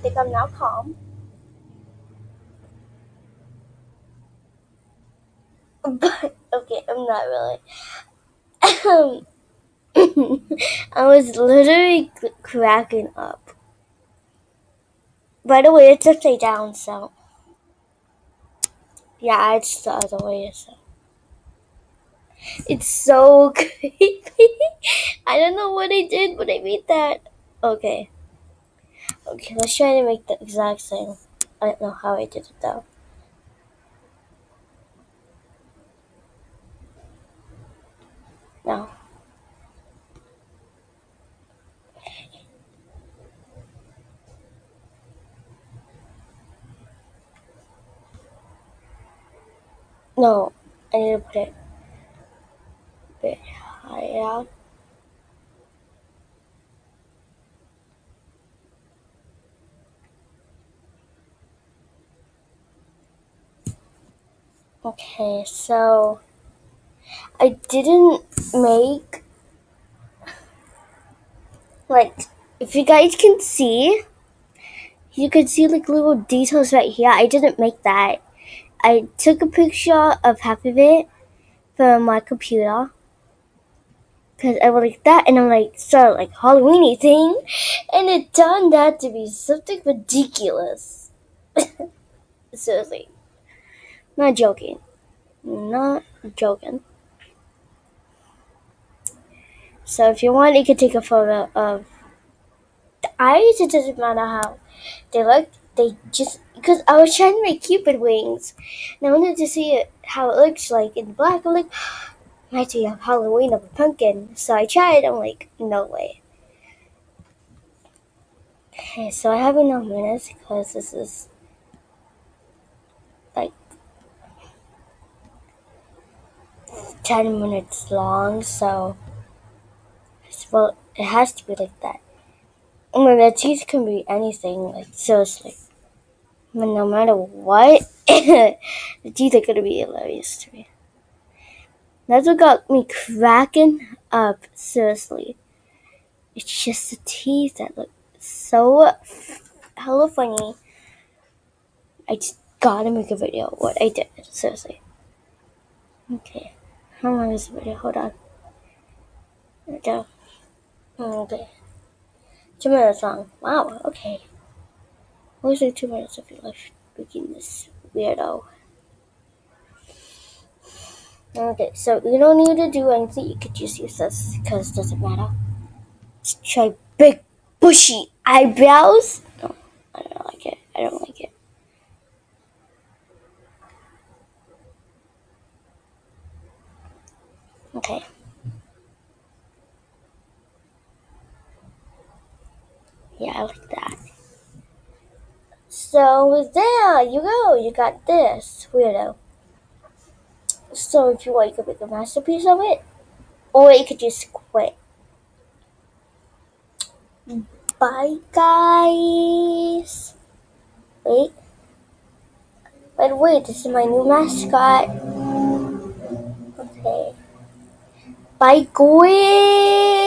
Think I'm now calm. But okay, I'm not really. Um, I was literally cracking up. By the way, it's upside down, so yeah, it's the other way. So it's so creepy. I don't know what I did, but I made that. Okay. Okay, let's try to make the exact same. I don't know how I did it though. No. No, I need to put it a bit higher. Okay, so I didn't make like if you guys can see you can see like little details right here. I didn't make that. I took a picture of half of it from my computer because I was like that, and I'm like started like Halloweeny thing, and it turned out to be something ridiculous. Seriously, not joking, not joking. So if you want, you can take a photo of the eyes. It doesn't matter how they look. They just because I was trying to make cupid wings, and I wanted to see it, how it looks like in black. I'm like, might be a Halloween of a pumpkin. So I tried. I'm like, no way. Okay, so I have enough minutes because this is 10 minutes long, so well, it has to be like that. I mean, the teeth can be anything, like, seriously. I mean, no matter what, the teeth are gonna be hilarious to me. That's what got me cracking up, seriously. It's just the teeth that look so hella funny. I just gotta make a video what I did, seriously. Okay, how long is the video? Hold on. There we go. Oh, okay. Two minutes long. Wow, okay. Always like two minutes of your life making this weirdo. Okay, so you don't need to do anything. You could just use this because it doesn't matter. Let's try big bushy eyebrows. No, I don't like it. I don't like it. Okay. Yeah, I like that. So there you go. You got this weirdo. So if you want, you could make a masterpiece of it, or you could just quit. Bye, guys. Wait. But wait, this is my new mascot. Bye, guys.